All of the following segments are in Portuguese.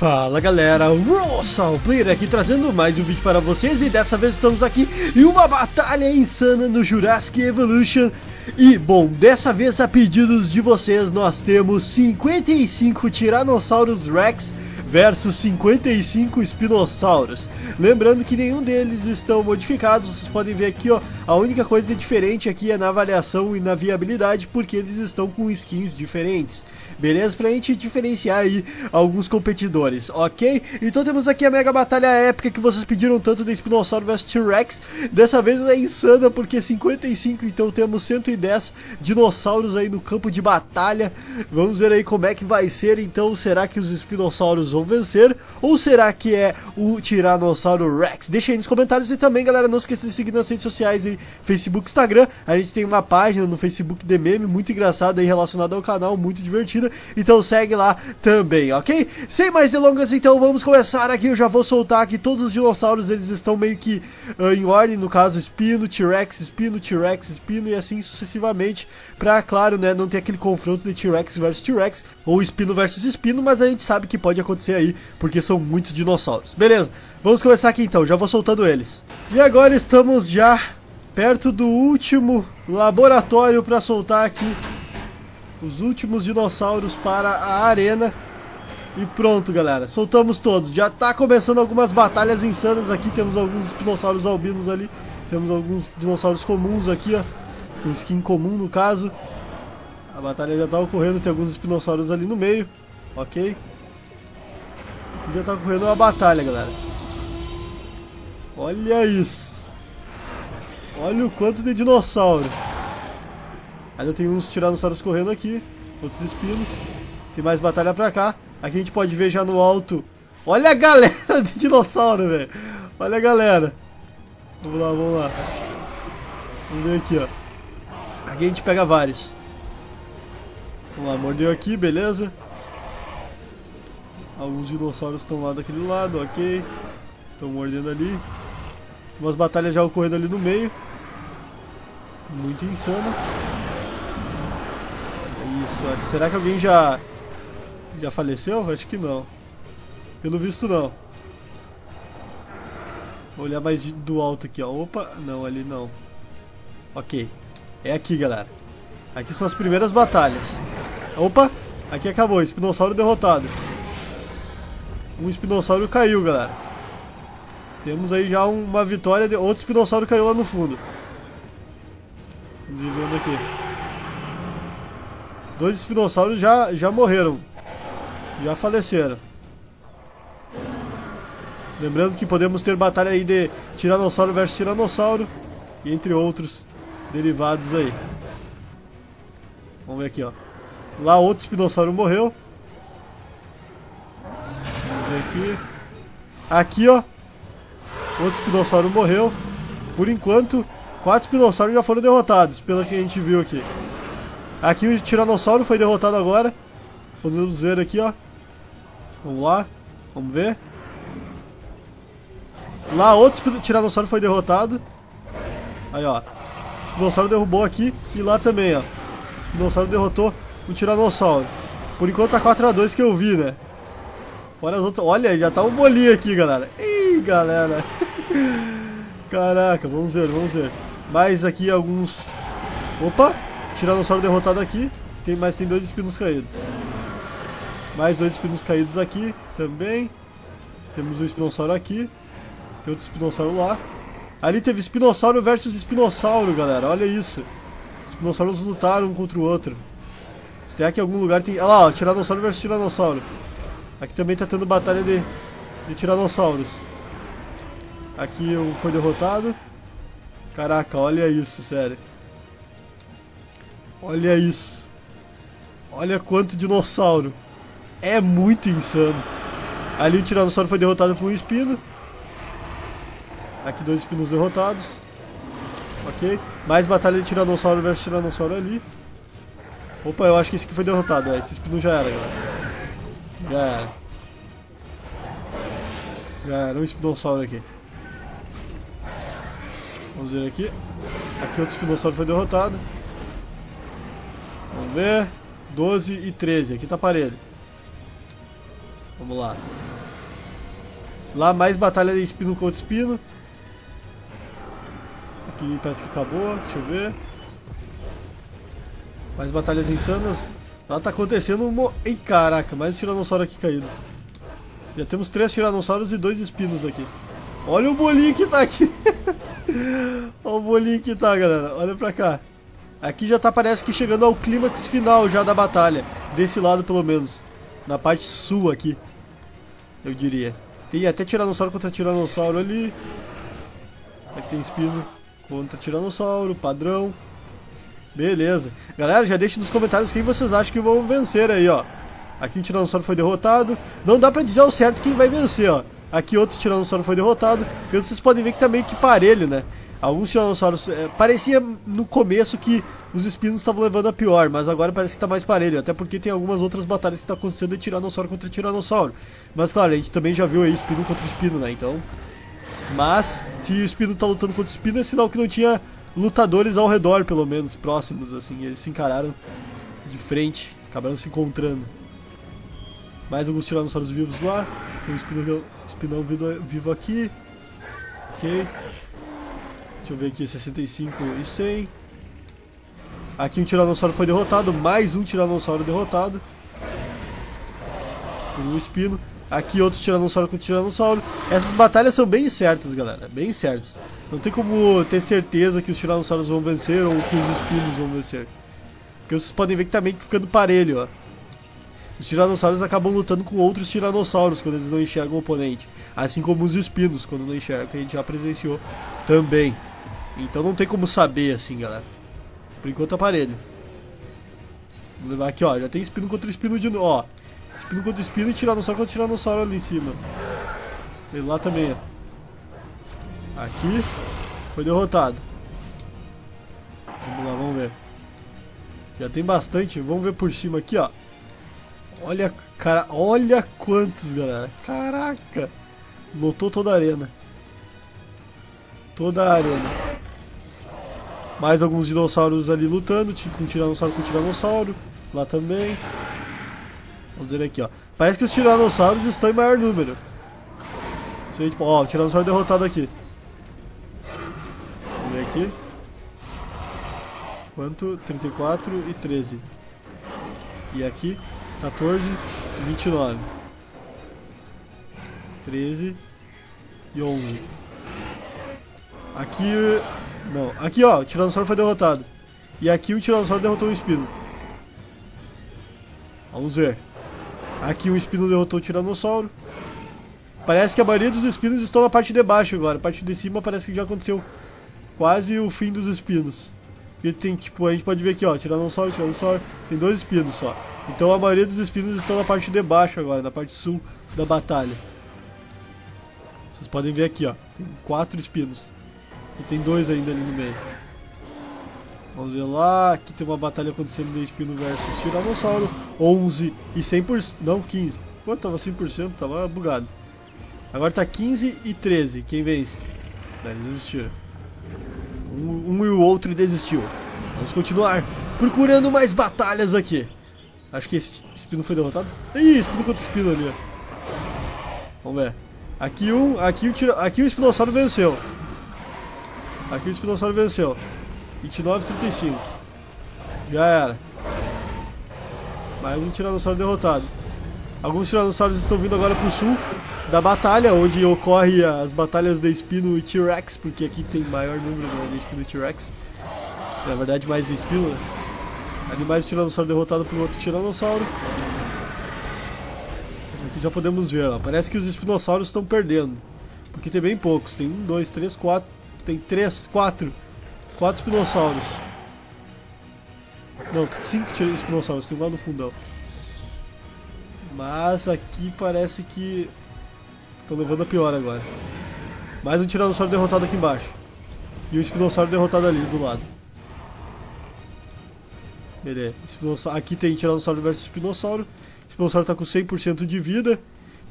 Fala galera, Russell Player aqui trazendo mais um vídeo para vocês. E dessa vez estamos aqui em uma batalha insana no Jurassic Evolution. E bom, dessa vez a pedidos de vocês nós temos 55 Tiranossauros Rex versus 55 espinossauros. Lembrando que nenhum deles estão modificados, vocês podem ver aqui, ó, a única coisa diferente aqui é na avaliação e na viabilidade, porque eles estão com skins diferentes. Beleza? Pra gente diferenciar aí alguns competidores, ok? Então temos aqui a mega batalha épica que vocês pediram tanto da Espinossauro vs T-Rex. Dessa vez é insana, porque 55, então temos 110 dinossauros aí no campo de batalha. Vamos ver aí como é que vai ser, então será que os espinossauros vão vão vencer? Ou será que é o Tiranossauro Rex? Deixa aí nos comentários e também, galera, não esqueça de seguir nas redes sociais aí, Facebook, Instagram. A gente tem uma página no Facebook de meme muito engraçada aí relacionada ao canal, muito divertida. Então segue lá também, ok? Sem mais delongas, então vamos começar aqui. Eu já vou soltar aqui todos os dinossauros, eles estão meio que uh, em ordem, no caso, Espino, T-Rex, Espino, T-Rex, Espino e assim sucessivamente. Pra, claro, né, não ter aquele confronto de T-Rex versus T-Rex ou Espino versus Espino, mas a gente sabe que pode acontecer acontecer aí, porque são muitos dinossauros. Beleza, vamos começar aqui então, já vou soltando eles. E agora estamos já perto do último laboratório para soltar aqui os últimos dinossauros para a arena. E pronto, galera. Soltamos todos. Já tá começando algumas batalhas insanas aqui. Temos alguns dinossauros albinos ali. Temos alguns dinossauros comuns aqui, ó. Com skin comum, no caso. A batalha já tá ocorrendo. Tem alguns espinossauros ali no meio. Ok já tá correndo uma batalha, galera. Olha isso. Olha o quanto de dinossauro. Ainda tem uns tiranossauros correndo aqui. Outros espinos. Tem mais batalha pra cá. Aqui a gente pode ver já no alto. Olha a galera de dinossauro, velho. Olha a galera. Vamos lá, vamos lá. Vamos ver aqui, ó. Aqui a gente pega vários. Vamos lá, mordeu aqui, beleza. Alguns dinossauros estão lá daquele lado, ok. Estão mordendo ali. Umas batalhas já ocorrendo ali no meio. Muito insano. Olha isso, olha. Será que alguém já já faleceu? Acho que não. Pelo visto não. Vou olhar mais do alto aqui, ó. Opa, não, ali não. Ok. É aqui, galera. Aqui são as primeiras batalhas. Opa, aqui acabou. Espinossauro derrotado. Um espinossauro caiu, galera. Temos aí já uma vitória de outro espinossauro caiu lá no fundo. Vivendo aqui. Dois espinossauros já, já morreram. Já faleceram. Lembrando que podemos ter batalha aí de Tiranossauro versus Tiranossauro. E entre outros derivados aí. Vamos ver aqui, ó. Lá outro espinossauro morreu aqui. Aqui, ó. Outro espinossauro morreu. Por enquanto, quatro espinossauros já foram derrotados, pelo que a gente viu aqui. Aqui o tiranossauro foi derrotado agora. Vamos ver aqui, ó. Vamos lá. Vamos ver. Lá outro tiranossauro foi derrotado. Aí, ó. O espinossauro derrubou aqui e lá também, ó. O espinossauro derrotou o tiranossauro. Por enquanto tá 4x2 que eu vi, né? Fora as outras. Olha, já tá um bolinho aqui, galera. Ih, galera. Caraca, vamos ver, vamos ver. Mais aqui alguns. Opa! Tiranossauro derrotado aqui. Tem, mais tem dois espinos caídos. Mais dois espinos caídos aqui também. Temos um espinossauro aqui. Tem outro espinossauro lá. Ali teve espinossauro versus espinossauro, galera. Olha isso. Os espinossauros lutaram um contra o outro. Será que em algum lugar tem. Olha lá, ó, Tiranossauro versus Tiranossauro. Aqui também tá tendo batalha de, de tiranossauros. Aqui um foi derrotado. Caraca, olha isso, sério. Olha isso. Olha quanto dinossauro. É muito insano. Ali o tiranossauro foi derrotado por um espino. Aqui dois espinos derrotados. Ok. Mais batalha de tiranossauro versus tiranossauro ali. Opa, eu acho que esse aqui foi derrotado. É, esse espino já era, galera. Já era. Já era um espinossauro aqui. Vamos ver aqui. Aqui outro espinossauro foi derrotado. Vamos ver. 12 e 13. Aqui tá parede. Vamos lá. Lá mais batalha de espino contra espino. Aqui parece que acabou, deixa eu ver. Mais batalhas insanas. Lá tá acontecendo um... Mo... Ei, caraca, mais um tiranossauro aqui caído. Já temos três tiranossauros e dois espinos aqui. Olha o bolinho que tá aqui. Olha o bolinho que tá, galera. Olha pra cá. Aqui já tá, parece que chegando ao clímax final já da batalha. Desse lado, pelo menos. Na parte sul aqui. Eu diria. Tem até tiranossauro contra tiranossauro ali. Aqui tem espino contra tiranossauro, padrão. Beleza. Galera, já deixe nos comentários quem vocês acham que vão vencer aí, ó. Aqui um tiranossauro foi derrotado. Não dá pra dizer ao certo quem vai vencer, ó. Aqui outro tiranossauro foi derrotado. E vocês podem ver que tá meio que parelho, né? Alguns tiranossauros... É, parecia no começo que os espinos estavam levando a pior, mas agora parece que tá mais parelho. Até porque tem algumas outras batalhas que tá acontecendo de tiranossauro contra tiranossauro. Mas claro, a gente também já viu aí espino contra espino, né? Então... Mas, se o espino tá lutando contra o espino, é sinal que não tinha lutadores ao redor, pelo menos, próximos, assim. Eles se encararam de frente, acabaram se encontrando. Mais alguns tiranossauros vivos lá. Tem um espinão, espinão vivo, aqui. Ok. Deixa eu ver aqui, 65 e 100. Aqui um tiranossauro foi derrotado, mais um tiranossauro derrotado. Por um espino. Aqui outro tiranossauro com tiranossauro. Essas batalhas são bem certas, galera. Bem certas. Não tem como ter certeza que os tiranossauros vão vencer ou que os espinos vão vencer. Porque vocês podem ver que tá meio que ficando parelho, ó. Os tiranossauros acabam lutando com outros tiranossauros quando eles não enxergam o oponente. Assim como os espinos, quando não enxergam, que a gente já presenciou também. Então não tem como saber assim, galera. Por enquanto aparelho. Vamos levar aqui, ó. Já tem espino contra espino de novo, ó. Espino contra espino e tiranossauro contra tiranossauro ali em cima. Ele lá também, ó. Aqui. Foi derrotado. Vamos lá, vamos ver. Já tem bastante. Vamos ver por cima aqui, ó. Olha, cara, olha quantos, galera. Caraca. Lotou toda a arena. Toda a arena. Mais alguns dinossauros ali lutando, um tiranossauro com tiranossauro. Lá também. Vamos ver aqui, ó. Parece que os tiranossauros estão em maior número. Isso aí, tipo, ó, o tiranossauro derrotado aqui. Vamos ver aqui. Quanto? 34 e 13. E aqui, 14 e 29. 13 e 11. Aqui não, aqui ó, o Tiranossauro foi derrotado. E aqui o Tiranossauro derrotou um Espino. Vamos ver. Aqui o Espino derrotou o Tiranossauro. Parece que a maioria dos espinos estão na parte de baixo agora. A parte de cima parece que já aconteceu quase o fim dos espinos. Porque tem, tipo, a gente pode ver aqui, ó, Tiranossauro, Tiranossauro, tem dois espinos só. Então a maioria dos espinos estão na parte de baixo agora, na parte sul da batalha. Vocês podem ver aqui, ó, tem quatro espinos. E tem dois ainda ali no meio. Vamos ver lá, aqui tem uma batalha acontecendo de Espino versus Tiranossauro. 11 e 100%, não 15. Pô, tava 100%, tava bugado. Agora tá 15 e 13, quem vence? Eles desistiram. Um, um e o outro desistiu. Vamos continuar procurando mais batalhas aqui. Acho que esse Espino foi derrotado. Ih, Espino contra Espino ali. Vamos ver. Aqui um, aqui o, aqui o Espinossauro venceu. Aqui o Espinossauro venceu. 29 35. Já era. Mais um Tiranossauro derrotado. Alguns Tiranossauros estão vindo agora pro sul da batalha, onde ocorre as batalhas de Espino e T-Rex, porque aqui tem maior número né, de Espino e T-Rex. Na verdade, mais Espino, né? Ali mais um Tiranossauro derrotado por outro Tiranossauro. Aqui já podemos ver, ó. parece que os Espinossauros estão perdendo. Porque tem bem poucos, tem um, dois, três, quatro, tem três, quatro. Quatro espinossauros. Não, cinco espinossauros, tem lá no fundão. Mas aqui parece que estão levando a pior agora. Mais um tiranossauro derrotado aqui embaixo. E um espinossauro derrotado ali do lado. Beleza. Aqui tem tiranossauro versus espinossauro. O espinossauro está com 100% de vida.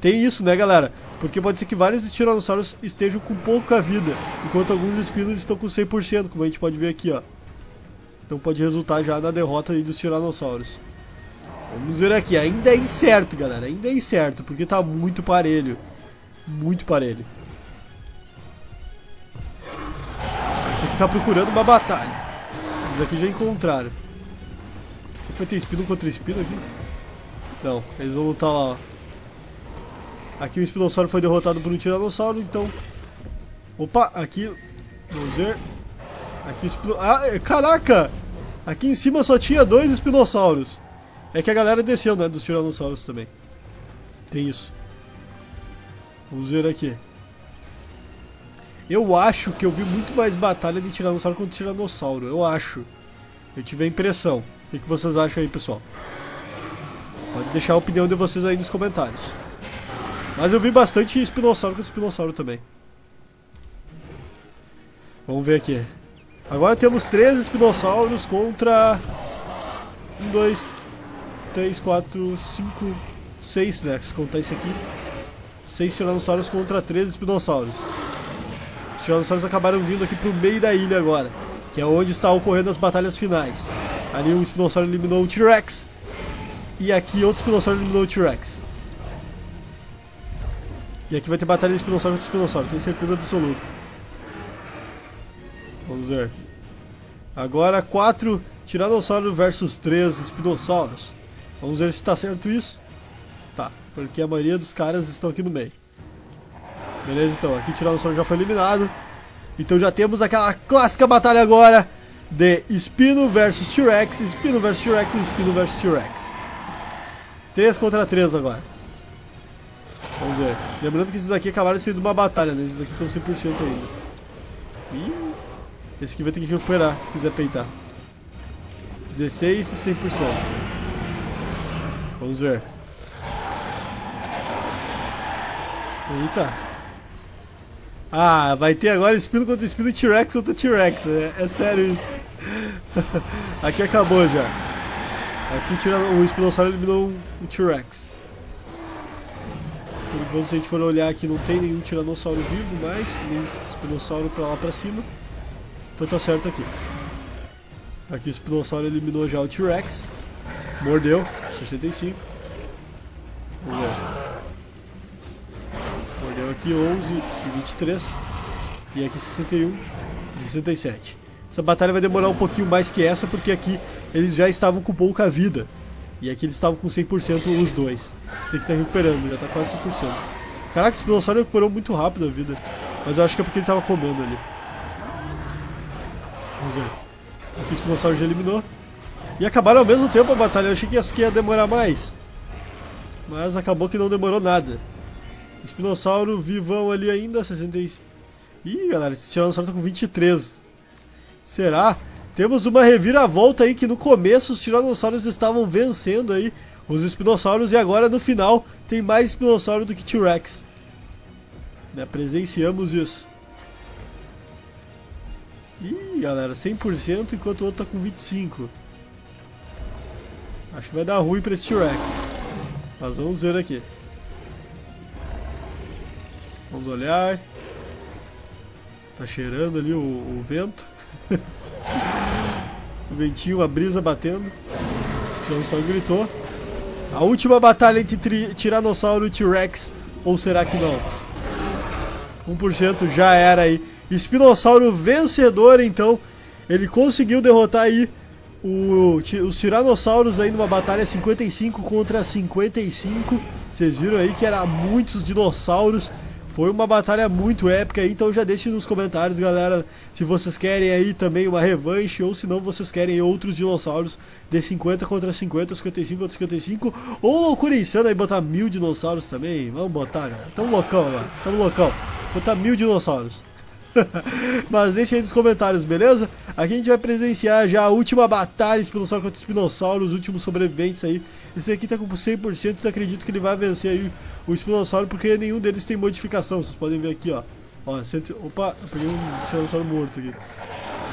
Tem isso, né, galera? Porque pode ser que vários tiranossauros estejam com pouca vida, enquanto alguns espinos estão com 100%, como a gente pode ver aqui, ó. Então pode resultar já na derrota dos tiranossauros. Vamos ver aqui, ainda é incerto, galera, ainda é incerto, porque tá muito parelho. muito parelho. Esse aqui tá procurando uma batalha. Esses aqui já encontraram. Você vai ter espino contra espino aqui? Não, eles vão lutar lá, ó. Aqui o espinossauro foi derrotado por um tiranossauro, então... Opa, aqui... Vamos ver... Aqui o. Ah, é, caraca! Aqui em cima só tinha dois espinossauros. É que a galera desceu, né, dos tiranossauros também. Tem isso. Vamos ver aqui. Eu acho que eu vi muito mais batalha de tiranossauro contra tiranossauro. Eu acho. Eu tive a impressão. O que vocês acham aí, pessoal? Pode deixar a opinião de vocês aí nos comentários. Mas eu vi bastante espinossauro com espinossauro também. Vamos ver aqui. Agora temos três espinossauros contra... Um, dois, três, quatro, cinco, seis, né? Se contar esse aqui. Seis tiranossauros contra três espinossauros. Os tiranossauros acabaram vindo aqui pro meio da ilha agora. Que é onde está ocorrendo as batalhas finais. Ali um espinossauro eliminou o T-Rex. E aqui outro espinossauro eliminou o T-Rex. E aqui vai ter batalha de espinossauro contra espinossauro, tenho certeza absoluta. Vamos ver. Agora 4 Tiranossauro versus 3 Espinossauros. Vamos ver se está certo isso. Tá, porque a maioria dos caras estão aqui no meio. Beleza, então, aqui o Tiranossauro já foi eliminado. Então já temos aquela clássica batalha agora de Espino versus T-Rex, Espino versus T-Rex Espino versus T-Rex. 3 contra 3 agora. Vamos ver. Lembrando que esses aqui acabaram sendo uma batalha, né? Esses aqui estão 100% ainda. Ih, esse aqui vai ter que recuperar se quiser peitar. 16 e 100%. Vamos ver. Eita. Ah, vai ter agora espino contra espino T-Rex contra T-Rex. É, é, sério isso. aqui acabou já. Aqui o, espinossauro eliminou o T-Rex. Por enquanto, se a gente for olhar aqui, não tem nenhum tiranossauro vivo mais, nem espinossauro pra lá pra cima. Então tá certo aqui. Aqui o espinossauro eliminou já o T-Rex. Mordeu, 65. Vamos ver. Mordeu aqui 11 e 23. E aqui 61 e 67. Essa batalha vai demorar um pouquinho mais que essa, porque aqui eles já estavam com pouca vida. E aqui eles estavam com 100% os dois. Esse aqui tá recuperando, já tá quase 100%. Caraca, esse dinossauro recuperou muito rápido a vida. Mas eu acho que é porque ele tava comendo ali. Vamos ver. Aqui o Espinossauro já eliminou. E acabaram ao mesmo tempo a batalha. Eu achei que ia, que ia demorar mais. Mas acabou que não demorou nada. Espinossauro vivão ali ainda, 66. Ih, galera, esse Tiranossauro tá com 23. Será? Temos uma reviravolta aí que no começo os tiranossauros estavam vencendo aí os espinossauros e agora no final tem mais espinossauro do que T-Rex. Né, presenciamos isso. Ih, galera, 100% enquanto o outro tá com 25%. Acho que vai dar ruim pra esse T-Rex. Mas vamos ver aqui. Vamos olhar. Tá cheirando ali o, o vento. ventinho, a brisa batendo. O Tiranossauro gritou. A última batalha entre Tiranossauro e T-Rex, ou será que não? 1% já era aí. Espinossauro vencedor, então. Ele conseguiu derrotar aí o, os Tiranossauros aí numa batalha 55 contra 55. Vocês viram aí que era muitos dinossauros. Foi uma batalha muito épica, então já deixe nos comentários, galera, se vocês querem aí também uma revanche ou se não vocês querem outros dinossauros de 50 contra 50, 55 contra 55, ou loucura insana aí botar mil dinossauros também. Vamos botar, galera. Tamo loucão, mano. Tamo loucão. Botar mil dinossauros. Mas deixa aí nos comentários, beleza? Aqui a gente vai presenciar já a última batalha Espinossauro contra Espinossauro, os últimos sobreviventes aí. Esse aqui tá com 100%, então acredito que ele vai vencer aí o Espinossauro, porque nenhum deles tem modificação. Vocês podem ver aqui, ó. ó cento... Opa, eu peguei um Tiranossauro morto aqui.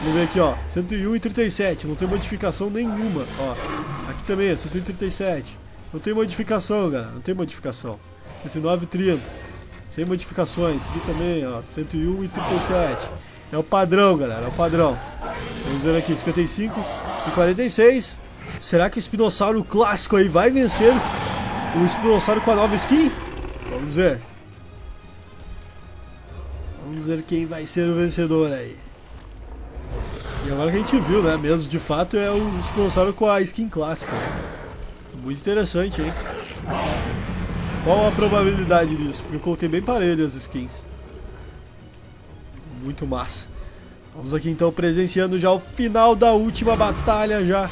Vamos ver aqui, ó. 101 e 37, não tem modificação nenhuma, ó. Aqui também é 101 e 37. Não tem modificação, galera, não tem modificação. 109 e 30. Sem modificações. Aqui também, ó, 101 e 37. É o padrão, galera, é o padrão. Vamos ver aqui, 55 e 46. Será que o espinossauro clássico aí vai vencer o espinossauro com a nova skin? Vamos ver. Vamos ver quem vai ser o vencedor aí. E agora que a gente viu, né? Mesmo de fato é o Espinossauro com a skin clássica. Muito interessante, hein? Qual a probabilidade disso? Porque eu coloquei bem parelho as skins. Muito massa. Vamos aqui então presenciando já o final da última batalha já.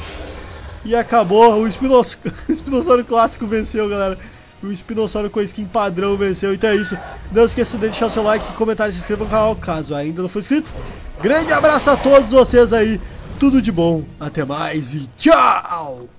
E acabou, o Espinos... Espinossauro clássico venceu, galera. O Espinossauro com a skin padrão venceu. Então é isso. Não esqueça de deixar seu like, comentário e se inscreva no canal caso ainda não for inscrito. Grande abraço a todos vocês aí. Tudo de bom. Até mais e tchau!